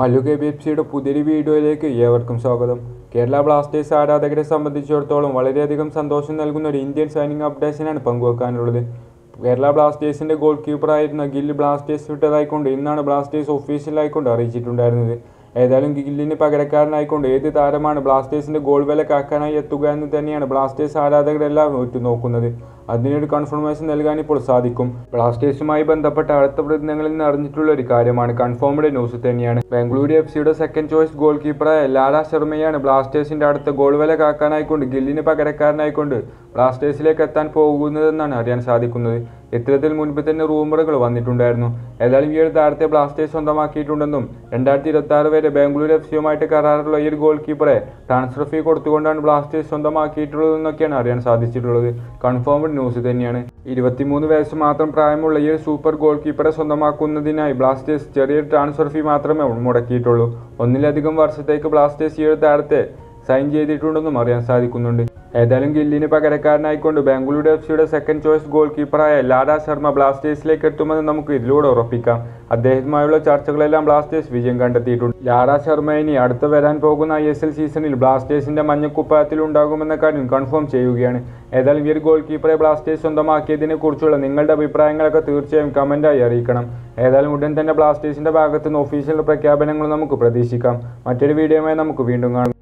Mallu K B F സിയുടെ പുതിയൊരു വീഡിയോയിലേക്ക് ഏവർക്കും സ്വാഗതം. കേരള ബ്ലാസ്റ്റേഴ്സ് ആരാധകരെ സംബന്ധിച്ചിടത്തോളം വളരെയധികം സന്തോഷം നൽകുന്ന ഒരു ഇന്ത്യൻ സൈനിങ് അപ്ഡേഷനാണ് പങ്കുവെക്കാനുള്ളത്. കേരള ബ്ലാസ്റ്റേഴ്സിന്റെ ഗോൾ കീപ്പറായിരുന്ന ഗിൽ ബ്ലാസ്റ്റേഴ്സ് വിട്ടതായിക്കൊണ്ട് ഇന്നാണ് ബ്ലാസ്റ്റേഴ്സ് ഒഫീഷ്യലായിക്കൊണ്ട് അറിയിച്ചിട്ടുണ്ടായിരുന്നത്. ഏതായാലും ഗില്ലിന് പകരക്കാരനായിക്കൊണ്ട് ഏത് താരമാണ് ബ്ലാസ്റ്റേഴ്സിന്റെ ഗോൾ വില കാക്കാനായി എത്തുക എന്ന് തന്നെയാണ് ബ്ലാസ്റ്റേഴ്സ് ആരാധകരെല്ലാം ഉറ്റുനോക്കുന്നത്. അതിനൊരു കൺഫർമേഷൻ നൽകാൻ ഇപ്പോൾ സാധിക്കും. ബ്ലാസ്റ്റേഴ്സുമായി ബന്ധപ്പെട്ട അടുത്ത പ്രതിനിധികളിൽ നിന്ന് അറിഞ്ഞിട്ടുള്ള ഒരു കാര്യമാണ് കൺഫേംഡ് ന്യൂസ് തന്നെയാണ്. ബാംഗ്ലൂരു എഫ് സിയുടെ സെക്കൻഡ് ചോയ്സ് ഗോൾ കീപ്പറായ ലാല ശർമ്മയാണ് ബ്ലാസ്റ്റേഴ്സിന്റെ അടുത്ത ഗോൾ വില കാക്കാനായിക്കൊണ്ട് ഗില്ലിന് പകരക്കാരനായിക്കൊണ്ട് ബ്ലാസ്റ്റേഴ്സിലേക്ക് എത്താൻ പോകുന്നതെന്നാണ് അറിയാൻ സാധിക്കുന്നത്. ഇത്തരത്തിൽ മുൻപ് തന്നെ റൂമറുകൾ വന്നിട്ടുണ്ടായിരുന്നു. ഏതായാലും ഈ ഒരു താരത്തെ ബ്ലാസ്റ്റേഴ്സ് സ്വന്തമാക്കിയിട്ടുണ്ടെന്നും രണ്ടായിരത്തി ഇരുപത്തി ആറ് വരെ ബാംഗ്ലൂർ എഫ് സിയുമായിട്ട് കരാറുള്ള ഈ ഒരു ഗോൾ കീപ്പറെ ട്രാൻസ്ഫർ ഫീ കൊടുത്തുകൊണ്ടാണ് ബ്ലാസ്റ്റേഴ്സ് സ്വന്തമാക്കിയിട്ടുള്ളതെന്നൊക്കെയാണ് അറിയാൻ സാധിച്ചിട്ടുള്ളത്. കൺഫേംഡ് ന്യൂസ് തന്നെയാണ്. ഇരുപത്തിമൂന്ന് വയസ്സ് മാത്രം പ്രായമുള്ള ഈ ഒരു സൂപ്പർ ഗോൾ കീപ്പറെ സ്വന്തമാക്കുന്നതിനായി ബ്ലാസ്റ്റേഴ്സ് ചെറിയൊരു ട്രാൻസ്ഫർ ഫീ മാത്രമേ മുടക്കിയിട്ടുള്ളൂ. ഒന്നിലധികം വർഷത്തേക്ക് ബ്ലാസ്റ്റേഴ്സ് ഈ ഒരു താരത്തെ സൈൻ ചെയ്തിട്ടുണ്ടെന്നും അറിയാൻ സാധിക്കുന്നുണ്ട്. ഏതായാലും ഗില്ലിന് പകരക്കാരനായിക്കൊണ്ട് ബാംഗ്ലൂർ എഫ് സിയുടെ സെക്കൻഡ് ചോയ്സ് ഗോൾ കീപ്പറായ ലാഡ ശർമ്മ ബ്ലാസ്റ്റേഴ്സിലേക്ക് എത്തുമെന്ന് നമുക്ക് ഇതിലൂടെ ഉറപ്പിക്കാം. അദ്ദേഹവുമായുള്ള ചർച്ചകളെല്ലാം ബ്ലാസ്റ്റേഴ്സ് വിജയം കണ്ടെത്തിയിട്ടുണ്ട്. ലാഡ ശർമ്മ ഇനി അടുത്ത വരാൻ പോകുന്ന ഐ എസ് എൽ സീസണിൽ ബ്ലാസ്റ്റേഴ്സിന്റെ മഞ്ഞക്കുപ്പായത്തിൽ ഉണ്ടാകുമെന്ന കാര്യം കൺഫേം ചെയ്യുകയാണ്. ഏതായാലും ഈ ഒരു ഗോൾ കീപ്പറെ ബ്ലാസ്റ്റേഴ്സ് സ്വന്തമാക്കിയതിനെ കുറിച്ചുള്ള നിങ്ങളുടെ അഭിപ്രായങ്ങളൊക്കെ തീർച്ചയായും കമന്റായി അറിയിക്കണം. ഏതായാലും ഉടൻ തന്നെ ബ്ലാസ്റ്റേഴ്സിന്റെ ഭാഗത്തുനിന്ന് ഒഫീഷ്യൽ പ്രഖ്യാപനങ്ങൾ നമുക്ക് പ്രതീക്ഷിക്കാം. മറ്റൊരു വീഡിയോയുമായി നമുക്ക് വീണ്ടും കാണാം.